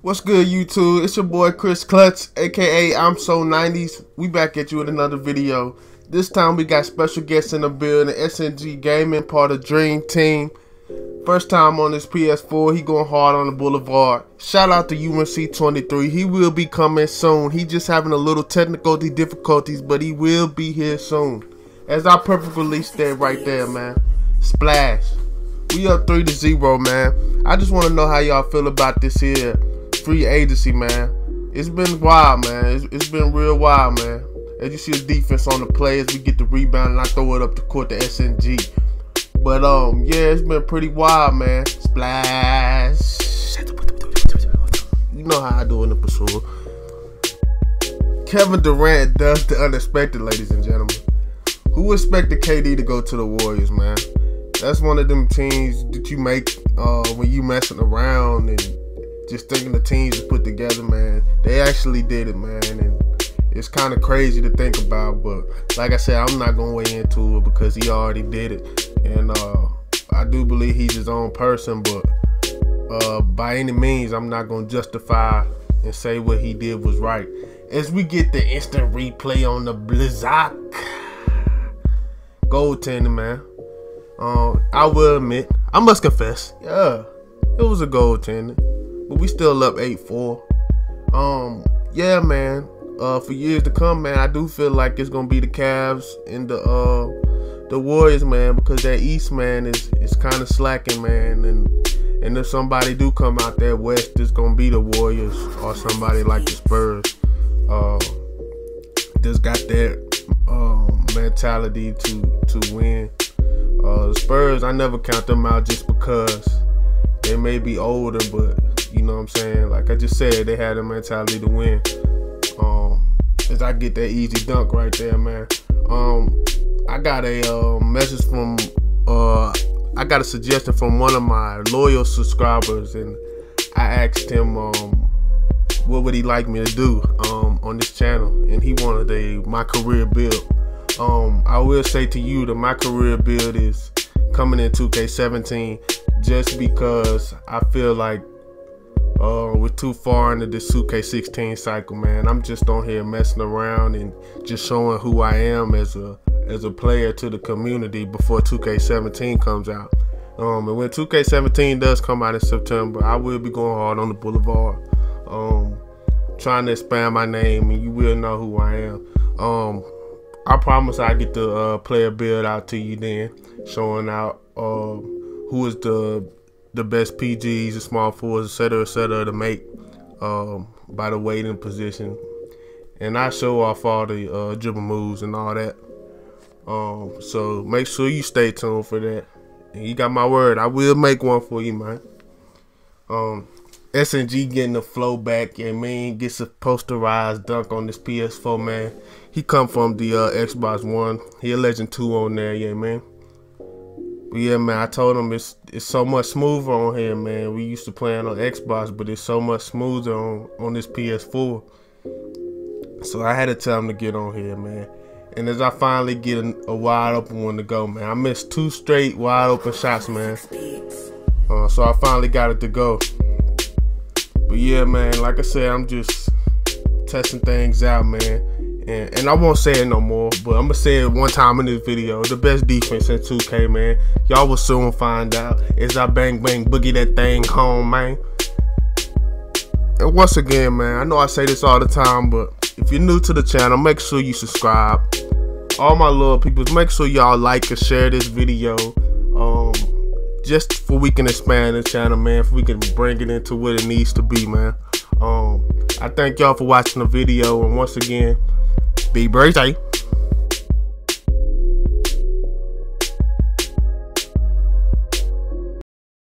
What's good, YouTube? It's your boy Chris Clutch, aka I'm So 90s. We back at you with another video. This time we got special guests in the building, SNG Gaming, part of Dream Team. First time on this PS4, he going hard on the boulevard. Shout out to UNC23. He will be coming soon. He just having a little technical difficulties, but he will be here soon. As I perfectly said right there, man. Splash. We up 3 to 0, man. I just want to know how y'all feel about this here free agency, man. It's been wild, man. It's, it's been real wild, man. As you see the defense on the play, as we get the rebound and I throw it up the court to SNG. But um, yeah, it's been pretty wild, man. Splash. You know how I do in the pursuit. Kevin Durant does the unexpected, ladies and gentlemen. Who expected KD to go to the Warriors, man? That's one of them teams that you make uh, when you messing around and just thinking the teams to put together, man. They actually did it, man, and it's kind of crazy to think about. But like I said, I'm not gonna weigh into it because he already did it, and uh, I do believe he's his own person. But uh, by any means, I'm not gonna justify and say what he did was right. As we get the instant replay on the Blizzard goaltending, man. Um, I will admit, I must confess, yeah, it was a goaltending, but we still up eight four. Um, yeah, man. Uh, for years to come, man, I do feel like it's gonna be the Cavs and the uh the Warriors, man, because that East man is is kind of slacking, man, and and if somebody do come out there West, it's gonna be the Warriors or somebody like the Spurs. Uh, just got that um, mentality to to win. Uh, Spurs, I never count them out just because they may be older, but you know what I'm saying. Like I just said, they had a mentality to win. Um, as I get that easy dunk right there, man. Um, I got a uh, message from uh, I got a suggestion from one of my loyal subscribers, and I asked him um, what would he like me to do um, on this channel, and he wanted a my career build. Um, I will say to you that my career build is coming in 2K17 just because I feel like uh, we're too far into this 2K16 cycle, man. I'm just on here messing around and just showing who I am as a as a player to the community before 2K17 comes out. Um, and when 2K17 does come out in September, I will be going hard on the boulevard, um, trying to expand my name, and you will know who I am. Um, I promise I get the uh, player build out to you then, showing out uh, who is the the best PGs, the small forwards, etc., etc. to make um, by the weight and position, and I show off all the uh, dribble moves and all that. Um, so make sure you stay tuned for that. And you got my word, I will make one for you, man. Um, SNG getting the flow back, and man gets a posterized dunk on this PS4, man. He come from the uh, Xbox One. He a Legend 2 on there, yeah, man. But yeah, man, I told him it's it's so much smoother on here, man. We used to play on Xbox, but it's so much smoother on on this PS4. So I had to tell him to get on here, man. And as I finally get a, a wide open one to go, man, I missed two straight wide open shots, man. Uh, so I finally got it to go. But yeah, man, like I said, I'm just testing things out, man. And, and I won't say it no more, but I'm gonna say it one time in this video. The best defense in 2K, man. Y'all will soon find out. As I bang bang boogie that thing home, man. And once again, man, I know I say this all the time, but if you're new to the channel, make sure you subscribe. All my little people, make sure y'all like and share this video. Um, just for we can expand the channel, man. If we can bring it into what it needs to be, man. Um, I thank y'all for watching the video, and once again, be birthday.